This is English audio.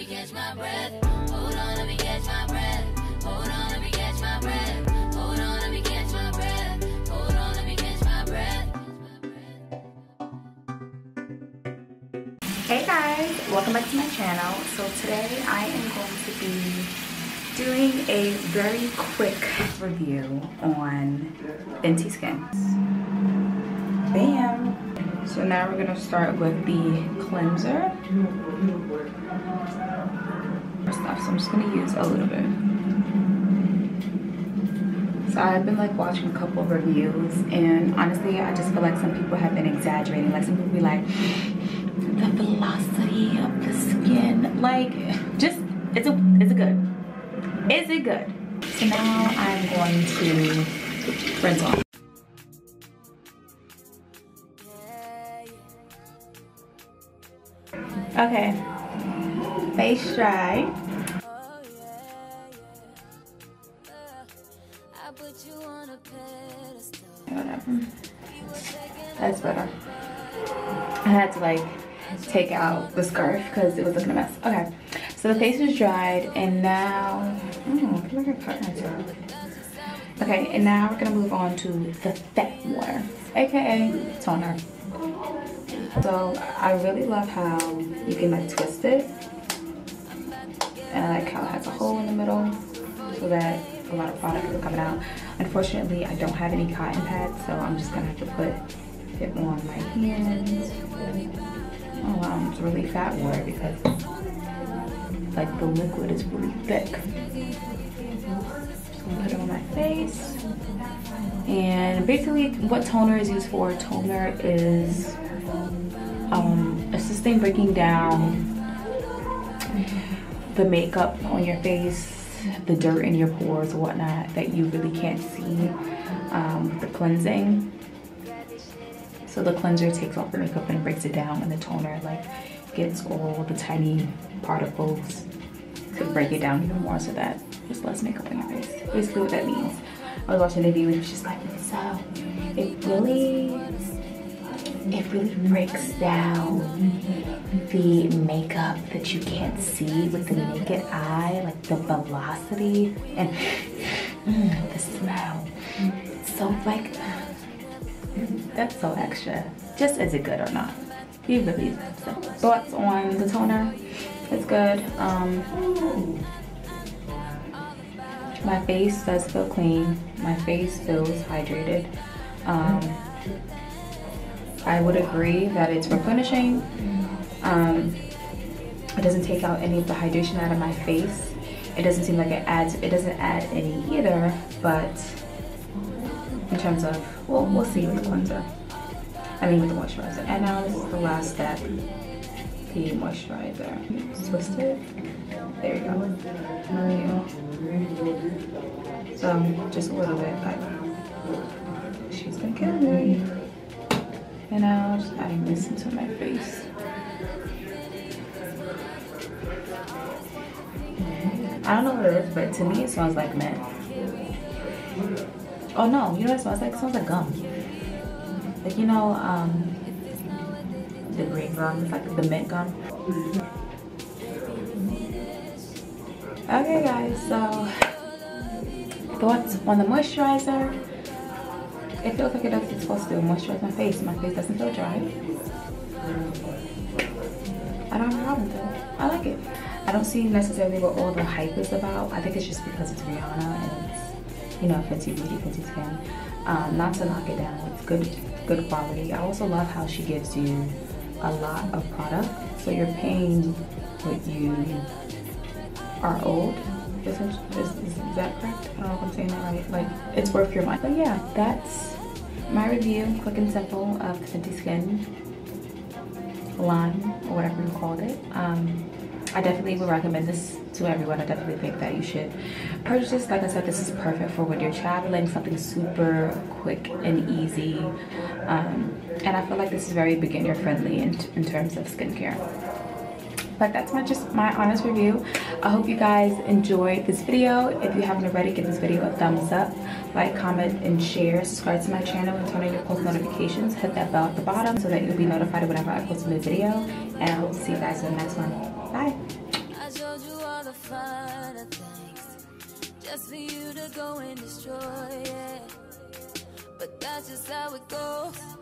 me catch my breath. Hold on, let me catch my breath. Hold on, let me catch my breath. Hold on, let me catch my breath. Hold on, let me catch my breath. Hey guys, welcome back to my channel. So today I am going to be doing a very quick review on Fenty Skin. Bam! So now we're gonna start with the cleanser. I'm just gonna use a little bit. So I've been like watching a couple of reviews and honestly I just feel like some people have been exaggerating. Like some people be like, the velocity of the skin, like just, it's a, it's a good. Is it good? So now I'm going to rinse off. Okay, face dry. Whatever. That's better. I had to like take out the scarf because it was looking a mess. Okay, so the face is dried and now, oh, I feel like I cut myself. Okay, and now we're gonna move on to the fat water, AKA toner. So I really love how you can like twist it. And I like how it has a hole in the middle so that a lot of product is coming out. Unfortunately, I don't have any cotton pads, so I'm just gonna have to put it on my hands. Oh wow, it's really fat water because like the liquid is really thick. Just gonna put it on my face. And basically what toner is used for, toner is um, assisting breaking down the makeup on your face, the dirt in your pores or whatnot that you really can't see. Um, the cleansing. So the cleanser takes off the makeup and breaks it down and the toner like gets all the tiny particles to break it down even more so that there's less makeup on your face. Basically what that means. I was watching a video and it was just like, so it really it really breaks down the makeup that you can't see with the naked eye, like the velocity and mm, the smell. So like, that's so extra. Just is it good or not? You really so. Thoughts on the toner? It's good. Um, my face does feel clean. My face feels hydrated. Um, I would agree that it's replenishing. Um, it doesn't take out any of the hydration out of my face. It doesn't seem like it adds, it doesn't add any either, but in terms of, well, we'll see with the cleanser. I mean with the moisturizer. And now this is the last step, the moisturizer. Twist it. There you go. There you go. So just a little bit, like, she's gonna kill me. Now just adding this into my face. I don't know what it is, but to me it smells like mint. Oh no, you know what it smells like? It smells like gum. Like you know, um, the green gum, it's like the mint gum. Okay guys, so thoughts on the moisturizer. It feels like it does it's supposed to moisturize my face. My face doesn't feel dry. I don't have a problem with it. I like it. I don't see necessarily what all the hype is about. I think it's just because it's Rihanna and it's, you know, Fenty Beauty, Fenty Skin. Um, not to knock it down. It's good, good quality. I also love how she gives you a lot of product. So you're paying what you are owed. Is, is, is, that correct? I don't know if I'm saying that right. Like, it's worth your money. But yeah, that's my review, quick and simple, of Fenty Skin line, or whatever you called it. Um, I definitely would recommend this to everyone. I definitely think that you should purchase this. Like I said, this is perfect for when you're traveling, something super quick and easy. Um, and I feel like this is very beginner friendly in, in terms of skincare but that's my just my honest review. I hope you guys enjoyed this video. If you haven't already give this video a thumbs up like comment and share. Subscribe to my channel and turn on your post notifications. Hit that bell at the bottom so that you'll be notified whenever i post a new video. And i to see you guys in the next one. Bye. Just for you to go and destroy it. But that's just how it goes.